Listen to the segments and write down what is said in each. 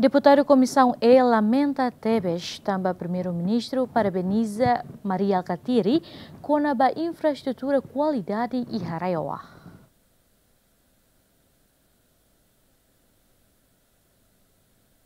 Deputado Comissão E lamenta Tebes, também primeiro-ministro, parabeniza Maria Alcatiri a infraestrutura qualidade e Haraioa.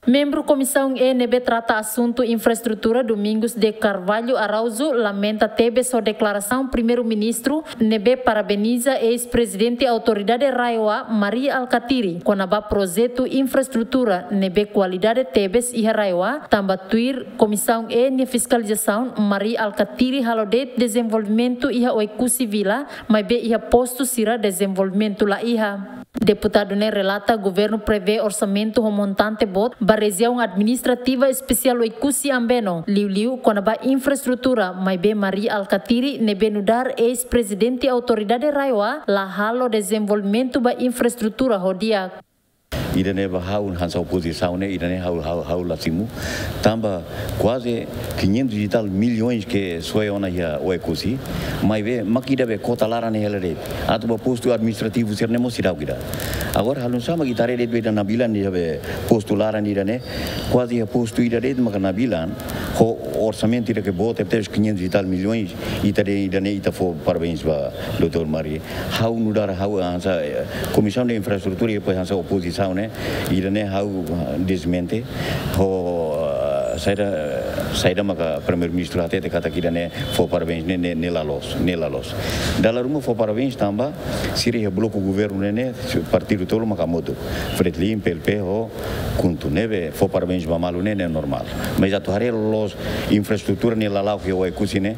Membro Comissão ENB trata assunto infraestrutura Domingos de Carvalho Arauzo lamenta teve sua declaração primeiro-ministro. NB parabeniza ex-presidente autoridade Raioa Maria Alcatiri. Com a projeto infraestrutura. NB qualidade Tebes e Raioa também tuir Comissão EN fiscalização. Maria Alcatiri halodet desenvolvimento e oiku civila. Mas be ia posto sira desenvolvimento la iha. Deputado ne relata governo prevê orçamento montante bot ba região administrativa especial o ikusi ambeno. Liu liu com a infraestrutura mai be Maria Alcatiri ne benudar ex-presidente autoridade Raiwa la halo desenvolvimento ba infraestrutura hodia irane ba hau hansa oposição né irane hau hau hau lasimu tamba quase 500 e tal milhões que soe ona ia o ecosi mas ve makida be kota lara ne hele atu ba posto administrativo ser ne mo sirau kida agora halun sama gitare de be na bilan ni be posto lara ni irane quase a posto ira de maka na bilan ho orçamento ira que bota até 500 e tal milhões itare irane ita fo parabéns ba doutor Mari hau nudar hau hansa comissão de infraestrutura e depois hansa oposição né irane hau desmente ho saída saída maka primeiro ministro até te. Kata kirane fo parabéns ne ne la los ne la los. Dala ruma fo parabéns tamba siri he bloco governo ne ne partido tolo maka moto fredlim pelpe ho kuntu neve fo parabéns ba malu ne ne normal mas atuare los infraestrutura ne la la que o ecusine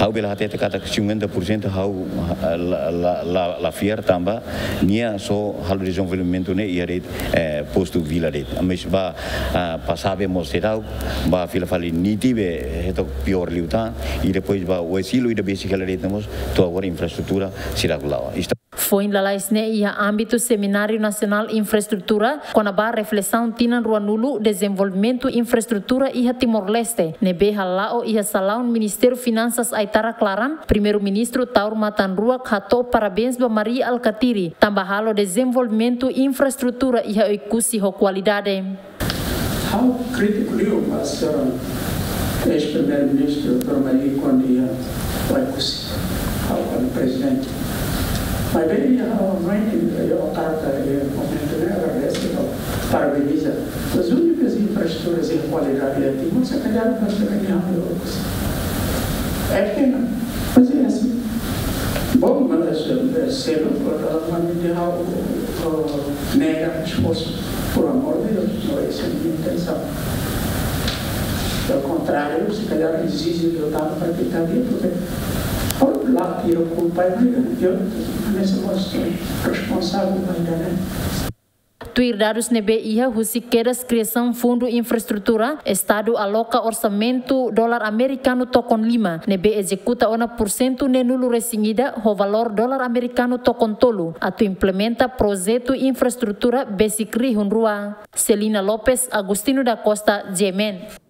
hau bela hati kata 50% hau la la la, la fier tamba nia so hal desenvolvimento ne ia eh, posto vila det mas ba uh, pasabe mostrau ba fila fali nitibe heto pior liuta e depois ba o esilo e de det temos to agora infraestrutura siragulawa foi em Lalaisne e a âmbito Seminário Nacional Infraestrutura, barra reflexão Tinan Ruanulu, Desenvolvimento Infraestrutura e a Timor-Leste, Nebe Halao e a Salão Ministério Finanças Aitara Claran, Primeiro-Ministro Taur Matanrua, Hato parabéns para Maria Alcatiri, tambahalo Desenvolvimento Infraestrutura e a Oikusi ho qualidade. How critically was uh, ex-primeiro-ministro Dr. Maria Condia Oikusi, ao presidente Mas bem, a mãe, o Tata e o momento, né, agradece, parabeniza. As únicas infraestruturas em qualidade não se calhar para ser ganhando É pena, mas é assim. Bom, mas cedo, quando de nega esforço, por amor de Deus, não é essa a minha intenção. Pelo contrário, se calhar exige que eu estava para ficar ali, lá eu culpa é eu nessa posto responsável da internet. Tuir dados nebe iha husiqueiras criação fundo infraestrutura, Estado aloca orçamento dólar americano tokon lima, nebe executa ona por cento nenulu resingida o valor dólar americano tokon tolu, atu implementa projeto infraestrutura basic hunrua. Celina Lopes, Agustino da Costa, Jemen.